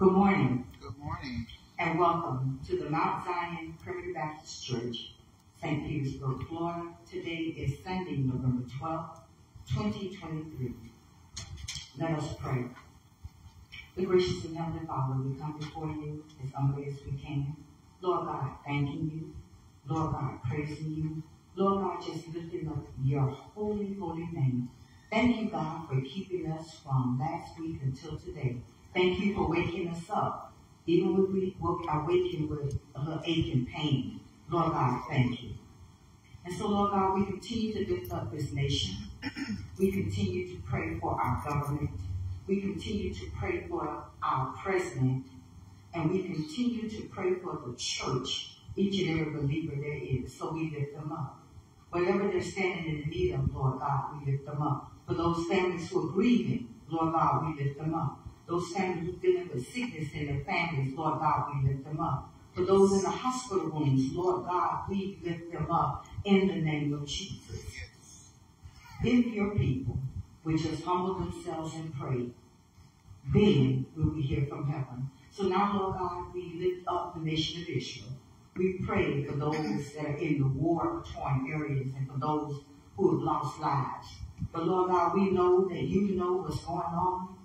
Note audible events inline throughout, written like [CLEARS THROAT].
Good morning Good morning. and welcome to the Mount Zion Primitive Baptist Church, St. Petersburg, Florida. Today is Sunday, November 12th, 2023. Let us pray. The gracious and heavenly Father, we come before you as humbly as we can. Lord God, thanking you. Lord God, praising you. Lord God, just lifting up your holy, holy name. Thank you, God, for keeping us from last week until today. Thank you for waking us up, even when we are waking with a little ache and pain. Lord God, thank you. And so, Lord God, we continue to lift up this nation. [CLEARS THROAT] We continue to pray for our government. We continue to pray for our president. And we continue to pray for the church, each and every believer there is. So we lift them up. Whatever they're standing in the need of, Lord God, we lift them up. For those families who are grieving, Lord God, we lift them up. Those families who dealing with sickness in their families, Lord God, we lift them up. For those in the hospital rooms, Lord God, we lift them up in the name of Jesus. If your people which just humble themselves and pray, then will we hear from heaven. So now, Lord God, we lift up the nation of Israel. We pray for those that are in the war-torn areas and for those who have lost lives. But Lord God, we know that you know what's going on.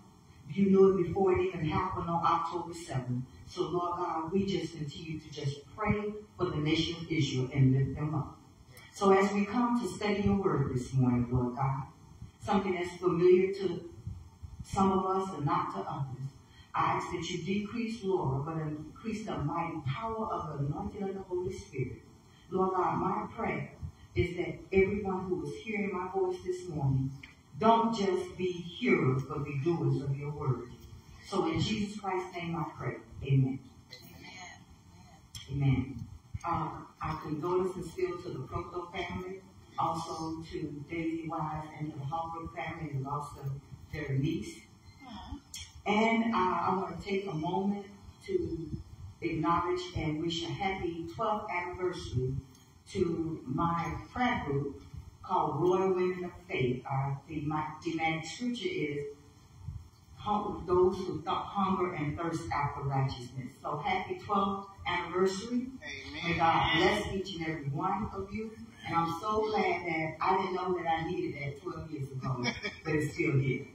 You knew it before it even happened on October 7th. So Lord God, we just continue to just pray for the nation of Israel and lift them up. So as we come to study your word this morning, Lord God, something that's familiar to some of us and not to others, I ask that you decrease, Lord, but increase the mighty power of the anointing of the Holy Spirit. Lord God, my prayer is that everyone who is hearing my voice this morning don't just be hearers, but be doers of your word. So in Jesus Christ's name I pray. Amen. Amen. Um, our condolences still to the Proto family, also to Daisy Wise and to the Holbrook family who lost their niece. And uh, I want to take a moment to acknowledge and wish a happy 12th anniversary to my prayer group called Royal Women of Faith. My thematic scripture is those who thought hunger and thirst after righteousness. So happy 12th anniversary. Amen. May God bless each and every one of you. And I'm so glad that I didn't know that I needed that 12 years ago, [LAUGHS] but it's still here.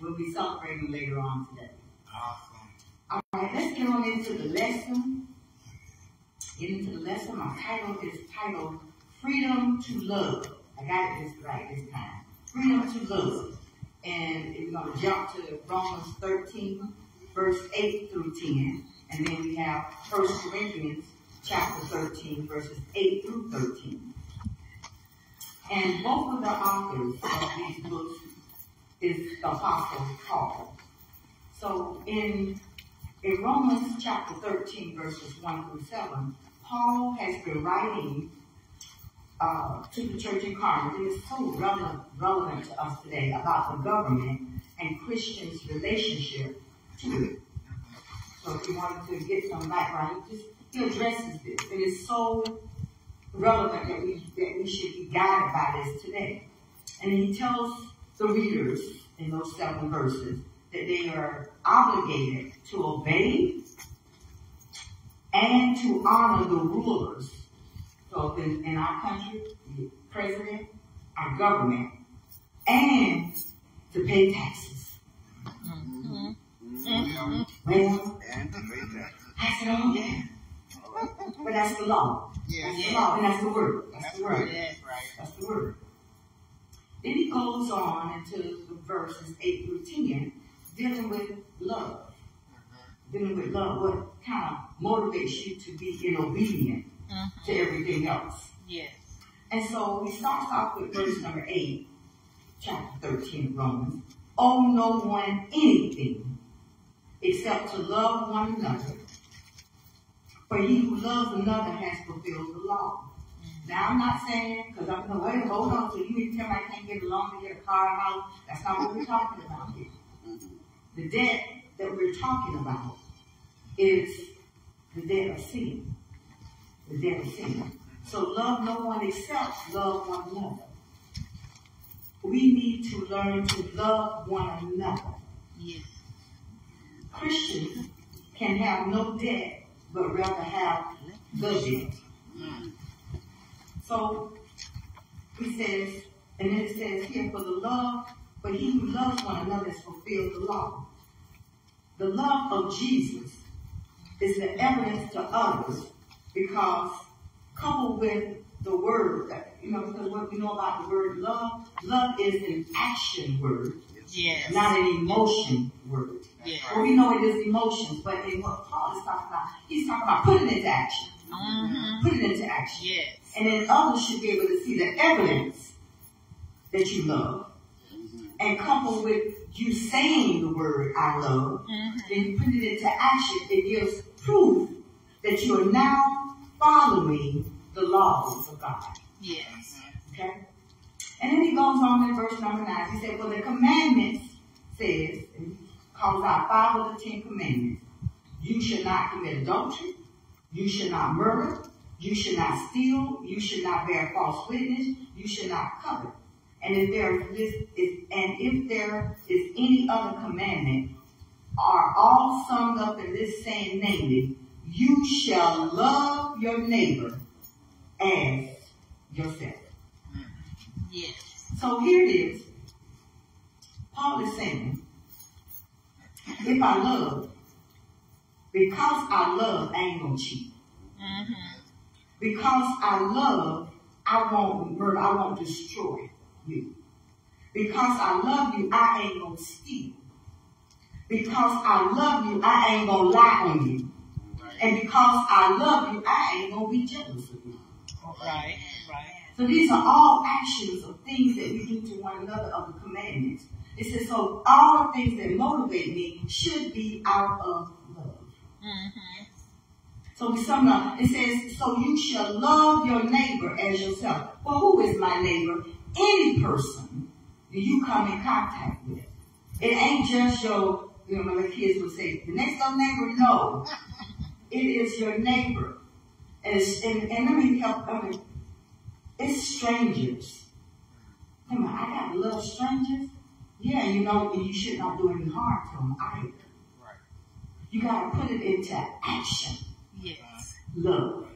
We'll be celebrating later on today. Awesome. All right, let's get on into the lesson. Get into the lesson. My title is titled Freedom to Love. I got it this right this time. Freedom to Love. And we're going to jump to Romans 13, verse 8 through 10. And then we have 1 Corinthians chapter 13, verses 8 through 13. And both of the authors of these books is the Apostle Paul. So in in Romans chapter 13, verses 1 through 7, Paul has been writing uh, to the church in Corinth. It is so relevant, relevant to us today about the government and Christians' relationship to it. So if you wanted to get some background, he, just, he addresses this. It is so relevant that we, that we should be guided by this today. And he tells the readers in those seven verses that they are obligated to obey and to honor the rulers. So in, in our country, the president, our government, and to pay taxes. Mm-hmm. Mm-hmm. Yeah. Well, And to pay taxes. I said, oh yeah. But that's the law. Yeah. That's the law, and that's the word. That's That's the word. right. That's right. That's the word. Then he goes on into the verses 8 through 10, dealing with love. Mm-hmm. Dealing with love, what kind of motivates you to be in obedient to everything else. Yes. And so he starts off with verse number 8, chapter 13 of Romans. Owe no one anything except to love one another. For he who loves another has fulfilled the law. Mm-hmm. Now I'm not saying, because I'm going, wait, hold on, so you mean to tell me I can't get a loan to get a car, a house? That's not what we're talking about here. Mm-hmm. The debt that we're talking about is the debt of sin. The of sin. So love no one except love one another. We need to learn to love one another. Yes. Christians can have no debt, but rather have the debt. So he says, and then it says here, for the love, but he who loves one another has fulfilled the law. The love of Jesus is the evidence to others because coupled with the word, you know, because what we know about the word love, love is an action word, Yes. not an emotion word. Yes. Well, we know it is emotions, but in what Paul is talking about, he's talking about putting it into action. Mm-hmm. Put it into action. Yes. And then others should be able to see the evidence that you love. And coupled with you saying the word I love, Mm-hmm. then you put it into action, it gives proof that you are now following the laws of God. Yes. Okay? And then he goes on in verse number nine. He said, Well, the commandments says, and he calls out five of the ten commandments. You should not commit adultery. You should not murder. You should not steal. You should not bear false witness. You should not covet. And if there is, is and if there is any other commandment, are all summed up in this same namely, you shall love your neighbor as yourself. Yes. So here it is. Paul is saying, if I love, because I love, I ain't gonna cheat. Mm-hmm. Because I love, I won't murder, I won't destroy you. Because I love you, I ain't gonna steal. Because I love you, I ain't gonna lie on you. And because I love you, I ain't gonna be jealous of you. Right. Right. So these are all actions of things that we do to one another of the commandments. It says, so all the things that motivate me should be out of love. Mm-hmm. So we sum up. It says, so you shall love your neighbor as yourself. Well, who is my neighbor? Any person that you come in contact with. It ain't just your, you know, my kids would say, the next door neighbor, no. It is your neighbor. And, it's, and, and let me help, I mean, it's strangers. Come on, I gotta love strangers. Yeah, you know, and you should not do any harm to them either. Right. You gotta put it into action Yes. love.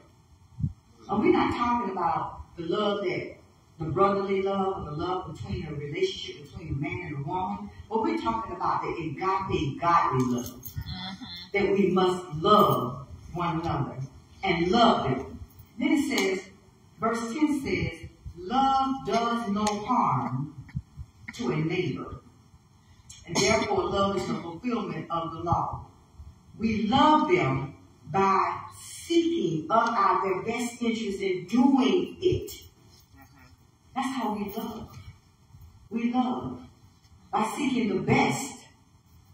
And we're not talking about the love that the brotherly love or the love between a relationship between a man and a woman, but we're talking about the agape godly love. Mm-hmm. That we must love one another and love them. Then it says, verse 10 says, love does no harm to a neighbor. And therefore love is the fulfillment of the law. We love them by seeking of our their best interest in doing it. That's how we love. We love by seeking the best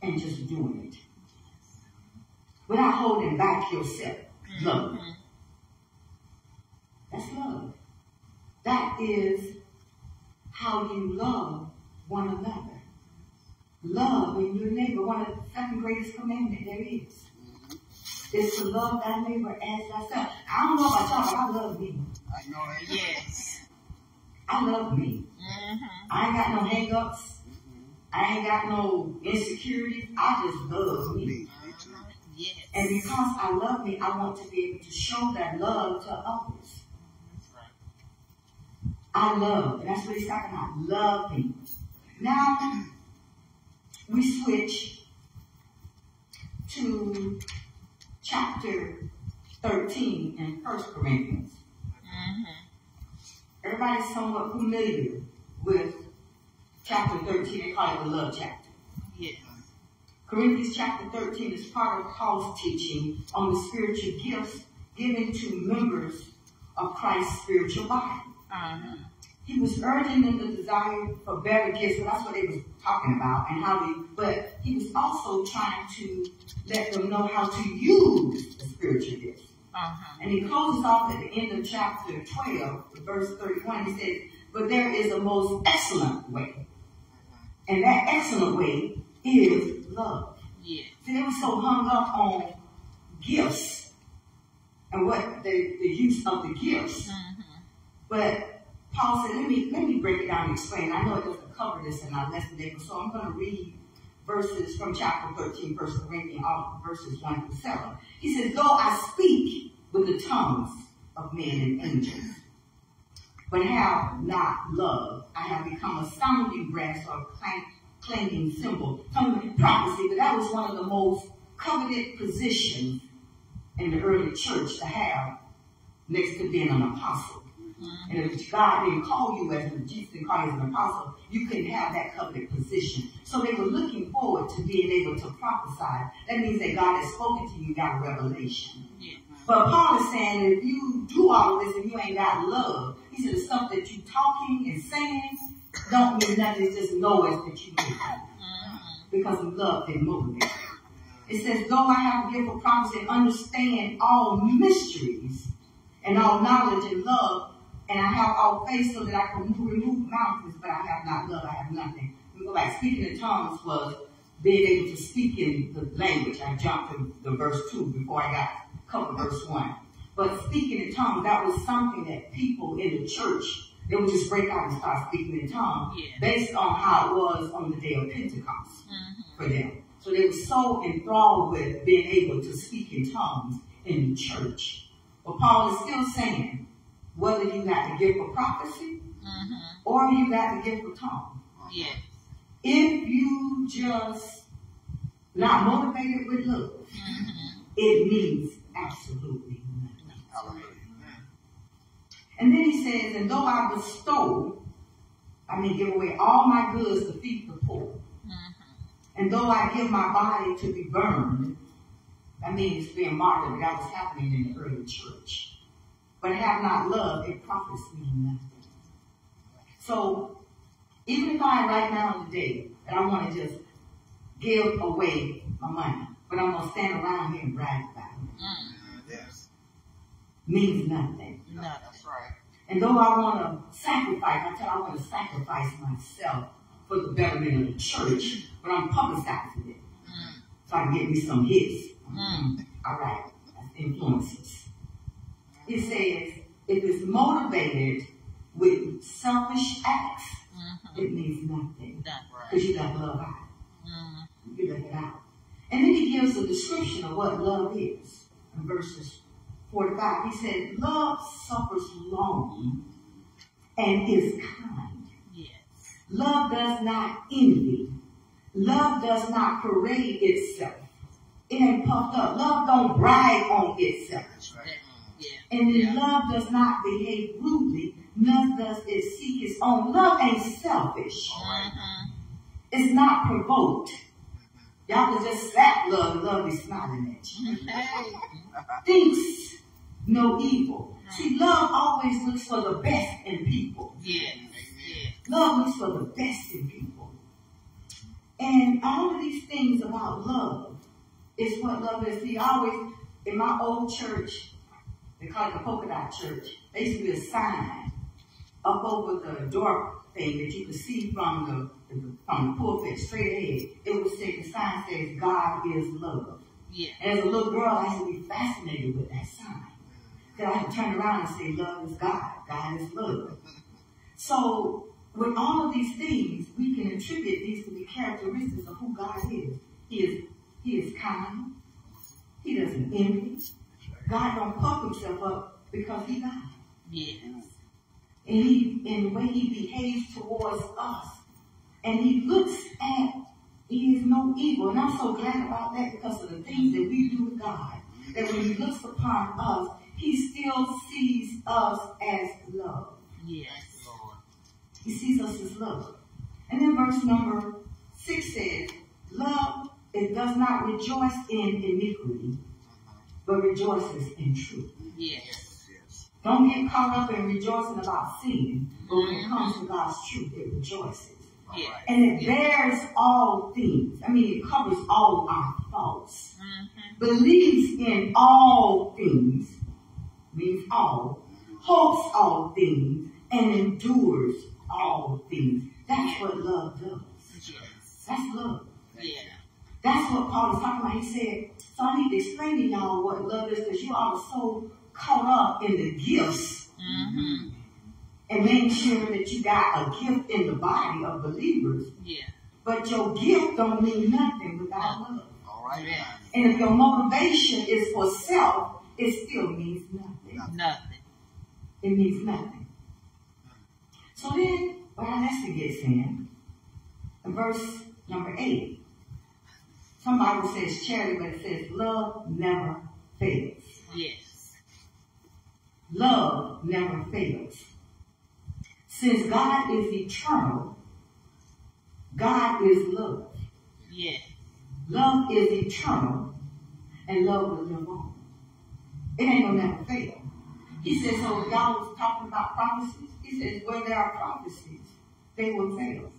and just doing it. Without holding back yourself. Love. Mm-hmm. That's love. That is how you love one another. Love when your neighbor, one of the second greatest commandment there is, is to love thy neighbor as thyself. I don't know about y'all, but I love me. I know it. Yes. I love me. Mm-hmm. I ain't got no hangups. I ain't got no insecurities. I just love me. Me, me too. Yes. And because I love me, I want to be able to show that love to others. That's right. I love. And that's what he's talking about. Love me. Now, we switch to chapter 13 in 1 Corinthians. Mm-hmm. Everybody's somewhat familiar with chapter 13. They call it the love chapter. Corinthians chapter 13 is part of Paul's teaching on the spiritual gifts given to members of Christ's spiritual body. Uh-huh. He was urging them the desire for better gifts, and that's what they was talking about, and how they, but he was also trying to let them know how to use the spiritual gifts. Uh-huh. And he closes off at the end of chapter 12, verse 31. He says, But there is a most excellent way. And that excellent way is love. Yes. See, they were so hung up on gifts and what the, the use of the gifts. Mm-hmm. But Paul said, let me, let me break it down and explain. I know it doesn't cover this in our lesson today, so I'm going to read verses from chapter 13, First Corinthians, all verses 1 through 7. He says, Though I speak with the tongues of men and angels, but have not love, I have become a sounding brass or a clank, clanging cymbal. Some prophecy, but that was one of the most coveted positions in the early church to have next to being an apostle. Mm-hmm. And if God didn't call you as Jesus didn't call you as an apostle, you couldn't have that coveted position. So they were looking forward to being able to prophesy. That means that God has spoken to you, got a revelation. Yeah. But Paul is saying if you do all of this and you ain't got love, he said the stuff that you talking and saying don't mean nothing. It's just noise that you make Mhm. because love didn't motivate. It says, though I have a gift of prophecy and understand all mysteries and all knowledge and love, and I have all faith so that I can remove mountains, but I have not love, I have nothing. We go back. Speaking in tongues was being able to speak in the language. I jumped to the verse two before I got covered to verse one. But speaking in tongues, that was something that people in the church, they would just break out and start speaking in tongues Yeah. based on how it was on the day of Pentecost Mhm. for them. So they were so enthralled with being able to speak in tongues in the church. But Paul is still saying, whether you got the gift of prophecy Mhm. or you got the gift of tongues, Yes. if you just not motivated with love, Mhm. it means absolutely nothing. Hallelujah. And then he says, and though I bestow, I mean give away all my goods to feed the poor, Mhm. And though I give my body to be burned, that means being martyred. That was happening in the early church. But have not love, it profits me nothing. So, even if I right now today, that I want to just give away my money, but I'm going to stand around here and brag about it, Mm. Yes. means nothing. No. That's right. And though I want to sacrifice, I tell I want to sacrifice myself for the betterment of the church, but I'm publicizing it. Mm. so I can get me some hits. Mm. All right, that's influences. It says, if it's motivated with selfish acts, Mhm. it means nothing. No. Because you got love out. Mhm. You let it out. And then he gives a description of what love is. In verses 4 to 5, he said, Love suffers long and is kind. Yes. Love does not envy. Love does not parade itself. It ain't puffed up. Love don't brag on itself. That's right. Yeah. And then Yeah. love does not behave rudely, nor does it seek its own. Love ain't selfish. Mhm. It's not provoked. Y'all can just slap love and love be smiling at you. Hey. Thinks no evil. See, love always looks for the best in people. Yes. Love looks for the best in people. And all of these things about love is what love is. See, I always, in my old church, they call it the polka dot church, there used to be a sign up over the door thing that you could see from the, the from the pulpit straight ahead. It would say, the sign says, God is love. Yeah. And as a little girl, I used to be fascinated with that sign. Because I turn around and say, love is God. God is love. So, with all of these things, we can attribute these to the characteristics of who God is. He is, he is kind. He doesn't envy. God don't puff himself up because he God. Yes. And he, and the way he behaves towards us. And he looks at, he is no evil. And I'm so glad about that because of the things that we do with God. That when he looks upon us, he still sees us as love. Yes. Lord. He sees us as love. And then verse number six says, Love, it does not rejoice in iniquity, but rejoices in truth. Yes. Yes. Don't get caught up in rejoicing about sin, but when it comes to God's truth, it rejoices. Yeah. And it bears all things. I mean, it covers all our faults. Mhm. Believes in all things, means all, hopes all things, and endures all things. That's what love does. Yes. That's love. Yeah. That's what Paul is talking about. He said, so I need to explain to y'all what love is because you all are so caught up in the gifts Mhm. and making sure that you got a gift in the body of believers. Yeah. But your gift don't mean nothing without love. All right. Yeah. And if your motivation is for self, it still means nothing. Nothing. It means nothing. So then, well, let's gets in. in verse number eight. Some Bible says charity, but it says love never fails. Yes. Love never fails. Since God is eternal, God is love. Yes. Love is eternal, and love will live on. It ain't gonna never fail. He says, so if y'all was talking about prophecies, he says, where there are prophecies, they will fail.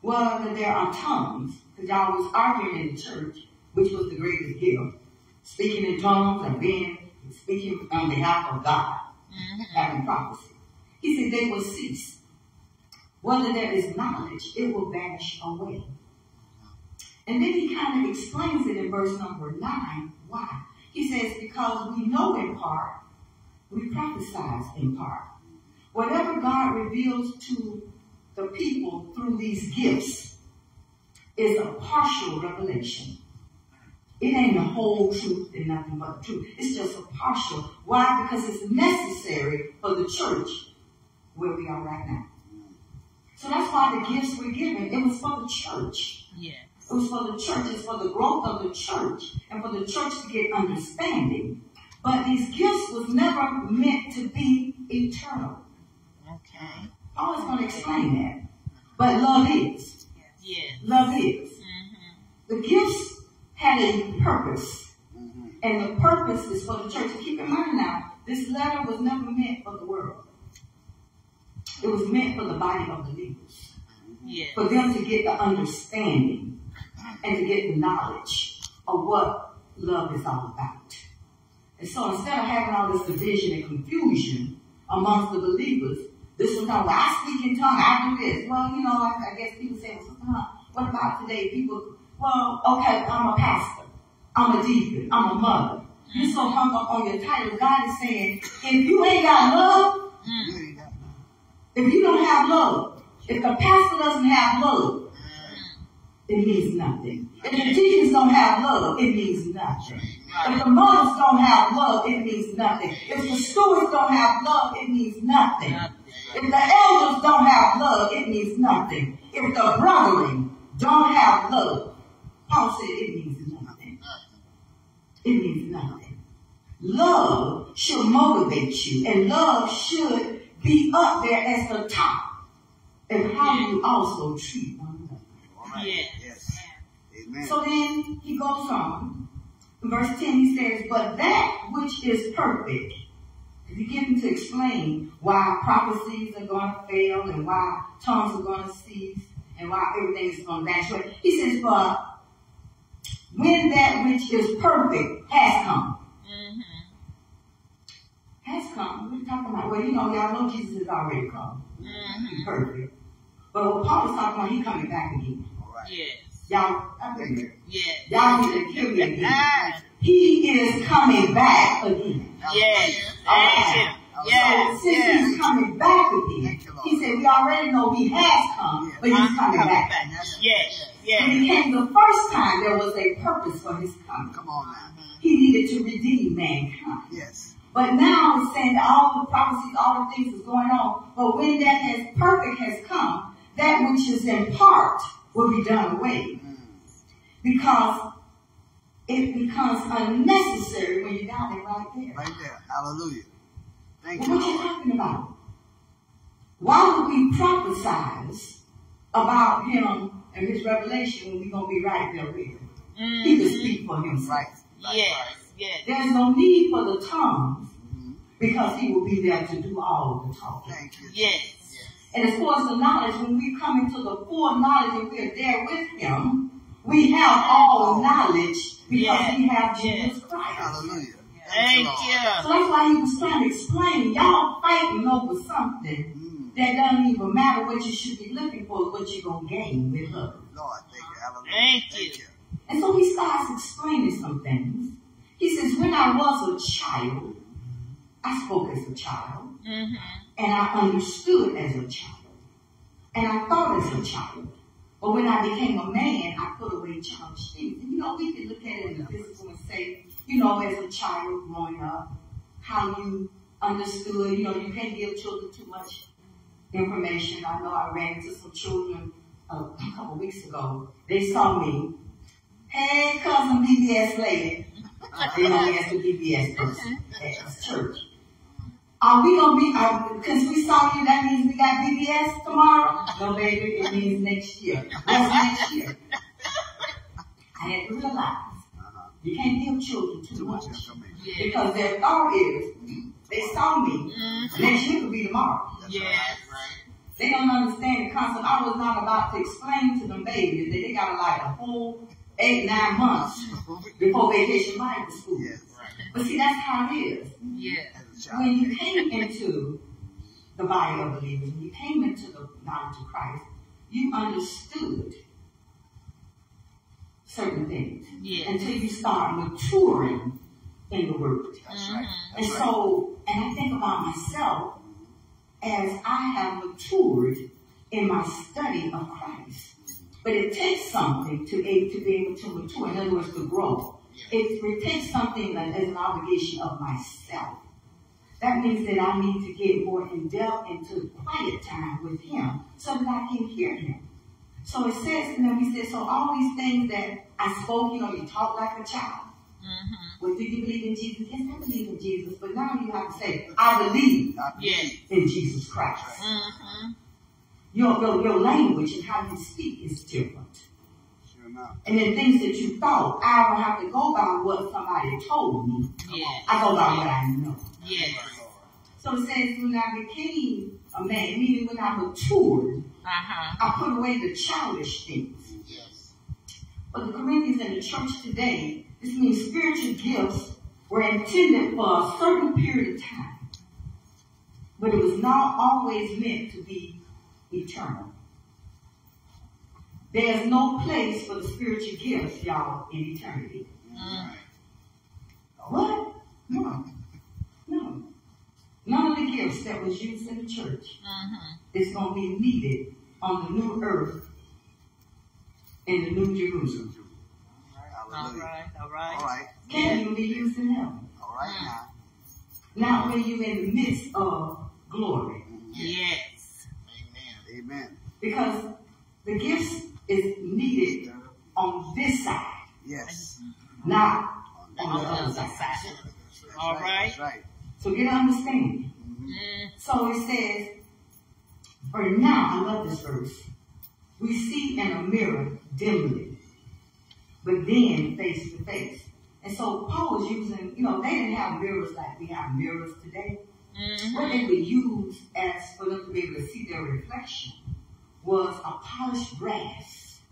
Whether there are tongues, because y'all was arguing in the church, which was the greatest gift, speaking in tongues and being speaking on behalf of God, Mm-hmm. having prophecy. He said they will cease. Whether there is knowledge, it will vanish away. And then he kind of explains it in verse number nine. Why? He says, because we know in part, we prophesize in part. Whatever God reveals to the people through these gifts is a partial revelation. It ain't the whole truth and nothing but the truth. It's just a partial. Why? Because it's necessary for the church where we are right now. So that's why the gifts were given. It was for the church. Yes. It was for the church. It's for the growth of the church and for the church to get understanding. But these gifts was never meant to be eternal. Okay. I was going to explain that. But love is. Yes. Love is. Mm-hmm. The gifts had a purpose. Mhm. And the purpose is for the church. And keep in mind now, this letter was never meant for the world. It was meant for the body of believers. Yes. For them to get the understanding and to get the knowledge of what love is all about. And so instead of having all this division and confusion amongst the believers, this is how well, I speak in tongue, I do this. Well, you know, I, I guess people say, well, what about today? People, well, okay, I'm a pastor. I'm a deacon. I'm a mother. You're so hung up on your title. God is saying, if you ain't got love, if you don't have love, if the pastor doesn't have love, it means nothing. If the deacons don't have love, it means nothing. If the mothers don't have love, it means nothing. If the stewards don't have love, it means nothing. Nothing. If the elders don't have love, it means nothing. If the brethren don't have love, Paul said it means nothing. It means nothing. Love should motivate you, and love should be up there as the top. And how you also treat one another. Yes. Yes. Amen. So then he goes on. In verse 10 he says, But that which is perfect, he's beginning to explain why prophecies are going to fail and why tongues are going to cease and why everything is going to vanish away. He says, But when that which is perfect has come, Mm-hmm. has come, what are you talking about? Well, you know, y'all know Jesus has already come. Mm-hmm. He's perfect. But what Paul was talking about, he's coming back again. All right. Yes. Y'all, I think Yes. y'all need to kill me again. He is coming back again. Yes. Alright. Yes. so since Yes. he's coming back again, Thank you, Lord. he said we already know he has come, but he's I'm coming back. Yes. When Yes. he came the first time, there was a purpose for his coming. Come on now. Uh-huh. He needed to redeem mankind. Yes. But now it's saying that all the prophecies, all the things is going on. But when that has perfect has come, that which is in part will be done away. Because it becomes unnecessary when you got it right there. Right there. Hallelujah. Thank Well, you. what you Lord. talking about? Why would we prophesize about him and his revelation when we're going to be right there with him? He can Mm-hmm. speak for himself. Right. Right. Yes. Yes. There's no need for the tongues Mhm. because he will be there to do all the talking. Thank you. Yes. And as far as the knowledge, when we come into the full knowledge and we're there with him, we have all knowledge because Yeah. we have Yeah. Jesus Christ. Hallelujah. Thank Lord. So you. that's why he was trying to explain, y'all fighting over something Mm. that doesn't even matter what you should be looking for, what you're going to gain with love. Lord, thank you. Hallelujah. Thank you. And so he starts explaining some things. He says, when I was a child, I spoke as a child, Mm-hmm. and I understood as a child, and I thought as a child. But when I became a man, I put away childish things. And you know, we can look at it in the physical and say, you know, as a child growing up, how you understood, you know, you can't give children too much information. I know I ran into some children a couple weeks ago. They saw me. Hey, cousin VBS lady. They know me as the VBS person at church. Are we gonna be, because we saw you, that means we got VBS tomorrow? No, baby, it means next year. What's next year? I had to realize Uh-huh. you can't give children too Too much much. Yeah. Because their thought is, they saw me, Mhm. next year could be tomorrow. Yes. right. They don't understand the concept. I was not about to explain to them babies that they got like a whole eight, nine months [LAUGHS] before vacation Bible school. Yes. But see, that's how it is. Yes. As. When you came into the body of believers, when you came into the knowledge of Christ, you understood certain things Yes. until you start maturing in the Word. That's right. And That's right. so, and I think about myself as I have matured in my study of Christ. But it takes something to, a- to be able to mature, in other words, to grow. It, it takes something that is an obligation of myself. That means that I need to get more in depth into quiet time with Him so that I can hear Him. So it says, you know, He says, so all these things that I spoke, you know, you talk like a child. Mhm. Well, do you believe in Jesus? Yes, I believe in Jesus. But now you have to say, I believe Not Yes. in Jesus Christ. Mhm. Your, your, your language and how you speak is different. Sure. And then things that you thought, I don't have to go by what somebody told me. Yes. I go by what I know. Yes. So it says, when I became a man, meaning when I matured, Uh-huh. I put away the childish things. Yes. But the Corinthians and the church today, this means spiritual gifts were intended for a certain period of time. But it was not always meant to be eternal. There's no place for the spiritual gifts, y'all, in eternity. Mm. What? No. No. None of the gifts that was used in the church Mhm. is going to be needed on the new earth in the new Jerusalem. All Hallelujah. right. All right. All right. Can't even be used in heaven. All right now. Not when you're in the midst of glory. Yes. Amen. Amen. Because the gifts is needed on this side, Yes. not on On the the other other side. side. All right. That's right. So get an understanding. So it says, for now, I love this verse. We see in a mirror dimly, but then face to face. And so Paul was using, you know, they didn't have mirrors like we have mirrors today. What Mhm. they would use as for them to be able to see their reflection was a polished brass.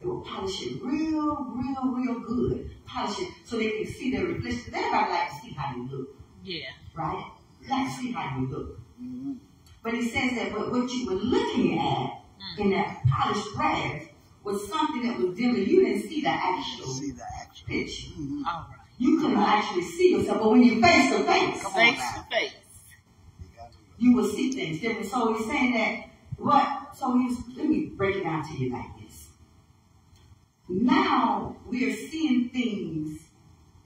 They would polish it real, real, real good. Polish it so they can see their reflection. Everybody like to see how you look, Yeah. right? Like to see how you look. Mhm. But it says that what, what you were looking at in that polished brass was something that was dimly. You didn't see the actual See the action. picture. Mhm. All right. You couldn't actually see yourself. But when you face to face, Face to face. You got to. you will see things different. So he's saying that what? So he's let me break it down to you like this. Now we are seeing things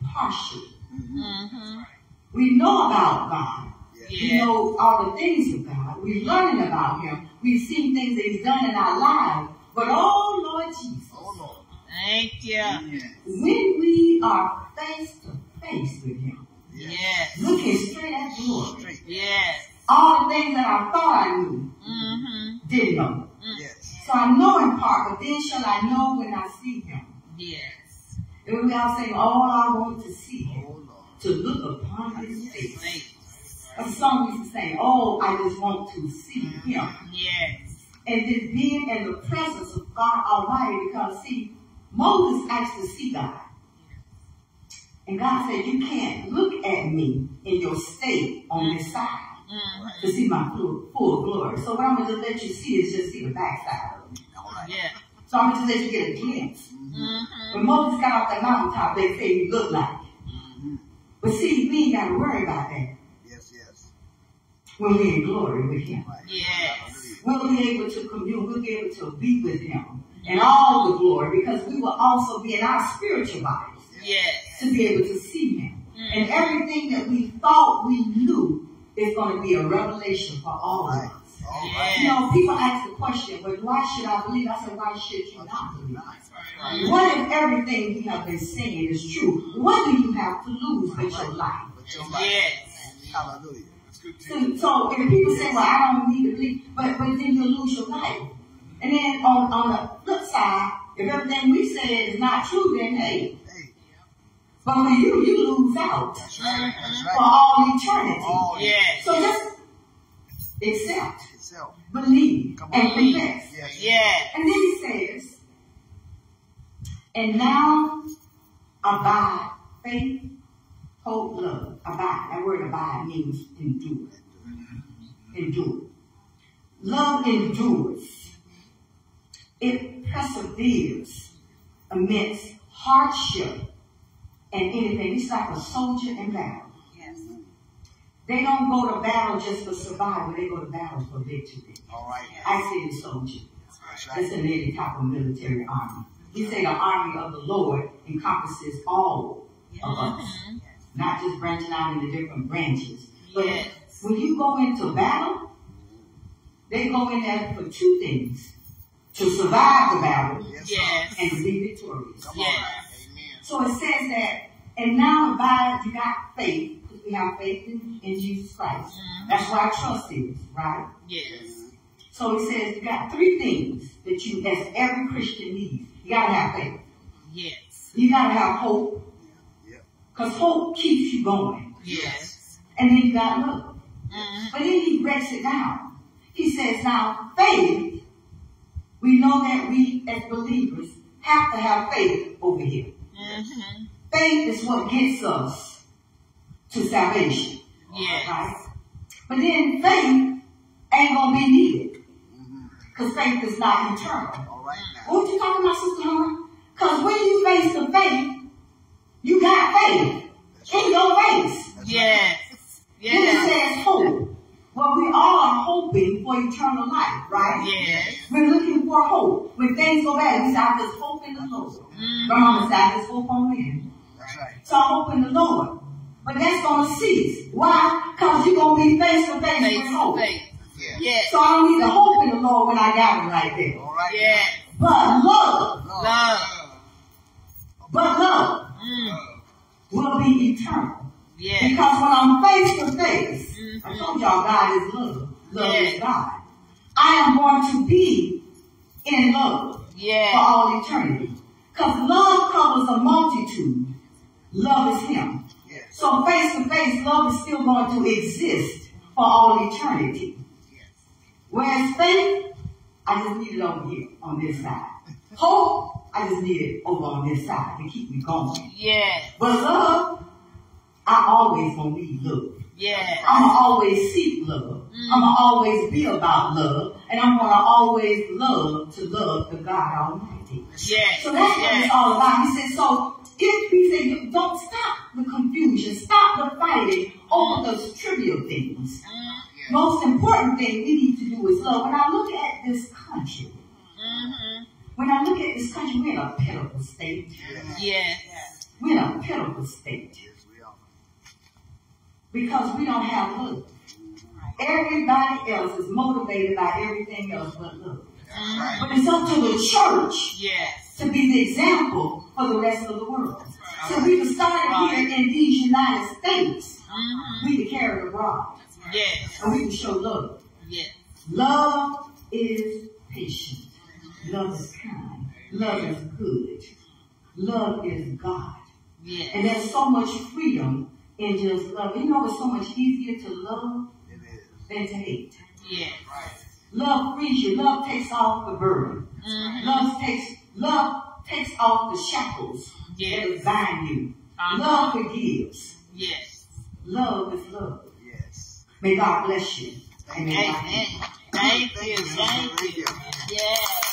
partially. Mhm. Mhm. We know about God. Yes. We Yeah. know all the things of God. We're learning about Him. We've seen things that He's done in our lives. But oh Lord Jesus, Oh Lord. Thank you. Yes. when we are face to face with Him, Yes. looking straight at the Lord, Straight. Yes. all the things that I thought I knew, Mhm. didn't know. Yes. So I know in part, but then shall I know when I see him. Yes. And we all saying, all I want to see him, Oh Lord. to look upon his face. A song used to say, oh, I just want to see him. Yes. And then being in the presence of God Almighty, because see, Moses asked to see God. And God said, you can't look at me in your state on this side Mhm. to see my full, full glory. So what I'm going to just let you see is just see the backside of me. Yeah. So I'm going to just let you get a glimpse. Mhm. When Moses got off the mountaintop, they say he looked like it. Mhm. But see, we ain't got to worry about that. When we're in glory with him. Yes. We'll be able to commune. We'll be able to be with him and all the glory because we will also be in our spiritual bodies Yes. to be able to see him. Mm. And everything that we thought we knew is going to be a revelation for all of us. All right. You know, people ask the question, but why should I believe? I said, why should you not believe? Right. What if everything we have been saying is true? What do you have to lose but your life? But your life. Yes. Hallelujah. So, so if people say, well, I don't need to believe, but, but then you'll lose your life. And then on, on the flip side, if everything we say is not true, then hey, Hey, but for you, you lose out that's right. That's for all eternity. All Yes. So just accept, itself. believe, Come and on. confess. Yes. Yes. And then he says, and now abide faith, hope, love. Abide. That word abide means endure. Endure. Love endures. It perseveres amidst hardship and anything. It's like a soldier in battle. Yes. They don't go to battle just for survival. They go to battle for victory. All right. I say the soldier. That's That's right. in any type of military army. We say the army of the Lord encompasses all of us. Not just branching out into different branches. But Yes. when you go into battle, they go in there for two things: to survive the battle Yes. And to be victorious. Yes. So it says that, and now abide, you got faith, because we have faith in, in Jesus Christ. Mhm. That's our trust is, right? Yes. So it says you got three things that you, as every Christian needs. You gotta have faith. Yes. You gotta have hope. Yep. Cause hope keeps you going. Yes. And then you got love. Mhm. But then he breaks it down. He says, now faith, we know that we as believers have to have faith over here. Mhm. Faith is what gets us to salvation. Yes. Right? But then faith ain't gonna be needed. Mhm. Cause faith is not eternal. All right now. What you talking about, Sister Hunter? Because when you face the faith, you got faith in your face. Yes. Then it says hope. Well, we all are hoping for eternal life, right? Yes. We're looking for hope. When things go bad, we say, I just hope in the Lord. Mhm. My mama said, I just hope on him. That's right. So I hope in the Lord. But that's going to cease. Why? Because you're going to be face to face with hope. face. Yeah. Yes. So I don't need to hope in the Lord when I got it right there. All right. Yes. But love, Love. Love. but love Mm. will be eternal. Yes. Because when I'm face to face, Mhm. I told y'all God is love. Love Yes. is God. I am going to be in love for all eternity. Because love covers a multitude. Love is Him. Yes. So face to face, love is still going to exist for all eternity. Whereas faith, I just need it over here on this side. Hope, I just need it over on this side to keep me going. Yeah. But love, I always gonna need love. Yes. I'm gonna always seek love. Mm. I'm gonna always be about love. And I'm gonna always love to love the God Almighty. Yes. So that's what it's all about. He said, so if we say, don't stop the confusion, stop the fighting over those trivial things. Mm. Most important thing we need to do is love. When I look at this country, Mhm. When I look at this country, we're in a pitiful state. Yes. We're in a pitiful state Yes, we are. because we don't have love. Everybody else is motivated by everything else but love. Mhm. But it's up to the church Yes. to be the example for the rest of the world. So we can start here in these United States. Mhm. We can carry the rod Yes. and we can show love. Yes. Love is patient. Love is kind. Love is good. Love is God. Yes. And there's so much freedom in just love. You know it's so much easier to love than to hate. Yes. Love frees you. Love takes off the burden. Mhm. Love takes love takes off the shackles Yes. that bind you. Uh-huh. Love forgives. Yes. Love is love. Yes. May God bless you. And may God Amen. Thank you. Thank you. Yes.